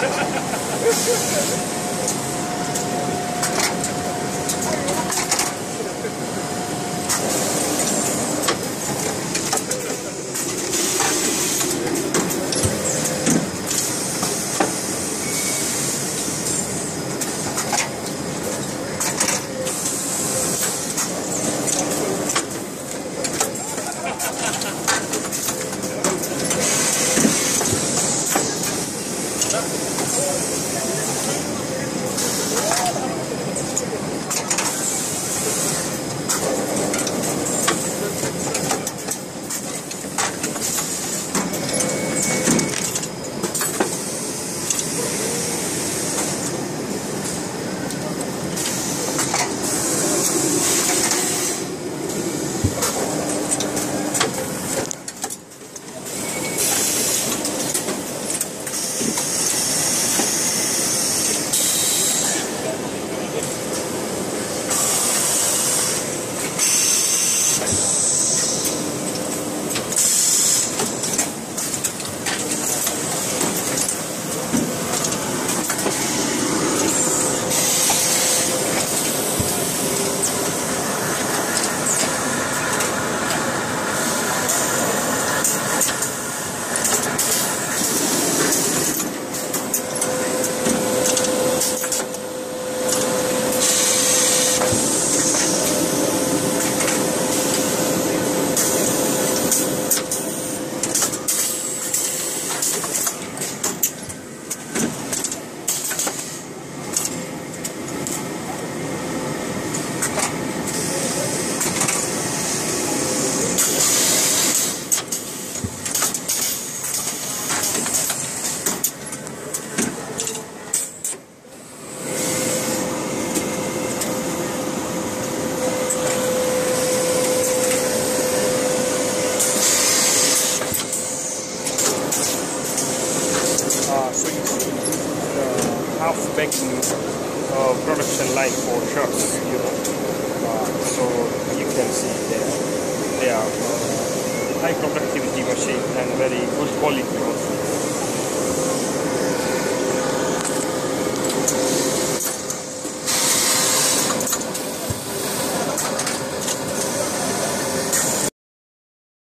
Ha ha ha ha! Uh, half bagging uh, production line for shirts, you know. Uh, so you can see there they are uh, high productivity machine and very good quality also.